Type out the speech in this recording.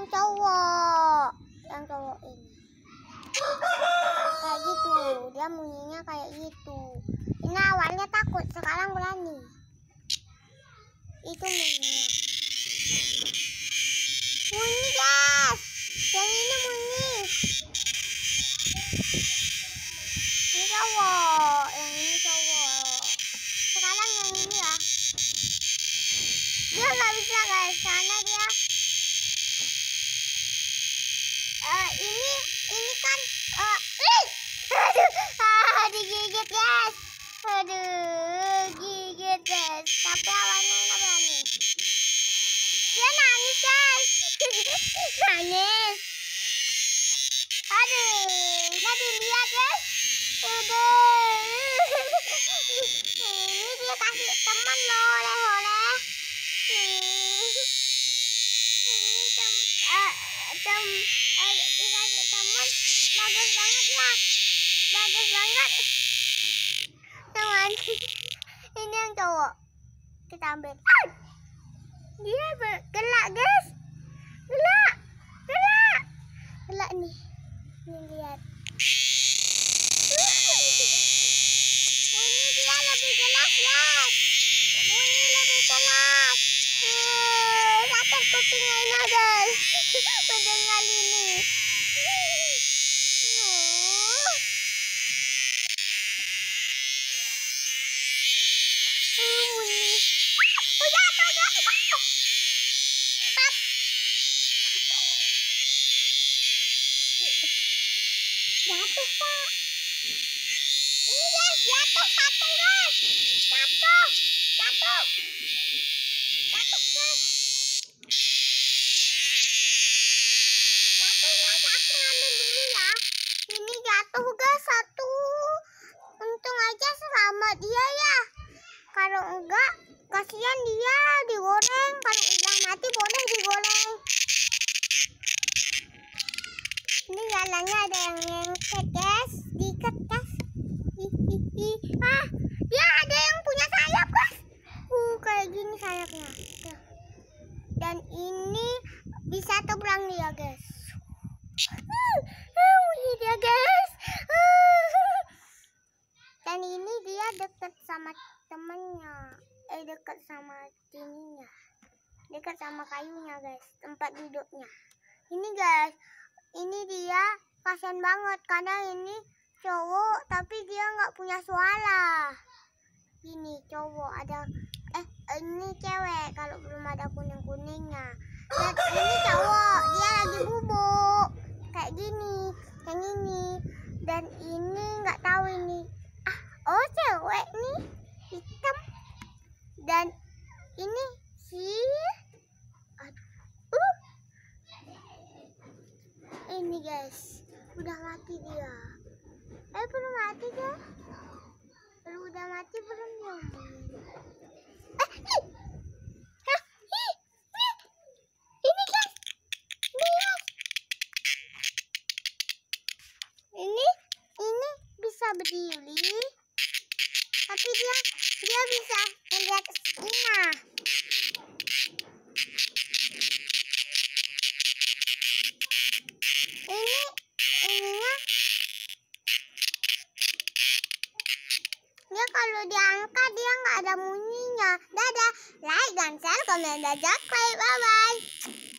yang cowok. Yang cowok ini. Kayak gitu. Dia bunyinya kayak gitu. Ini awalnya takut sekarang berani. Itu bunyinya. Bunyi guys! Yang ini bunyi. Ini cowok. Yang ini cowok. Sekarang yang ini ya. Dia nggak bisa guys karena dia eh ini ini kan ih! aduh ah, digigit guys. Aduh gigit guys. Tapi awalnya nggak berani dia nangis guys. Nangis. Aduh nggak dilihat guys. Aduh. Ini dia kasih teman loh oleh-oleh nih. Ini tem eh tem dikasih teman bagus banget lah. Bagus banget. Teman ini yang cowok. Kita ambil. Ah! dia bergelak guys. Gelak. Gelak. Gelak nih. Ini lihat. Bunyi dia lebih jelas guys. Bunyi lebih sakit kupingnya ini. Guys mendengar ini jatuh pak. Ini guys jatuh satu guys. Jatuh jatuh. Jatuh guys jatuh guys aku ngambil dulu ya. Ini jatuh guys satu. Untung aja selamat dia ya. Kalau enggak kasihan dia digoreng. Kalau udah mati boleh digoreng. Ini jalannya ada yang ngengket guys. Diikat guys. Hihihi. ah dia ada yang punya sayap guys uh kayak gini sayapnya Tuh. dan ini bisa terbang dia guys uh, uh, bunyi dia guys Uh. dan ini dia deket sama temennya. Eh deket sama ininya dekat sama kayunya guys. Tempat duduknya. Ini guys ini dia kasian banget karena ini cowok tapi dia nggak punya suara. Ini cowok ada eh ini cewek kalau belum ada kuning kuningnya dan ini cowok. Dia lagi bubuk. Kayak gini yang ini dan ini nggak tahu ini ah oh cewek nih hitam dan ini si aduh uh guys. Udah mati dia. Eh belum mati dia? Belum udah mati belum dia? Eh ini ini. Ini? Bisa berdiri. Tapi dia dia bisa melihat ke sini ini ininya dia kalau diangkat dia nggak ada bunyinya. Dadah. Like dan share komen dan subscribe. Bye bye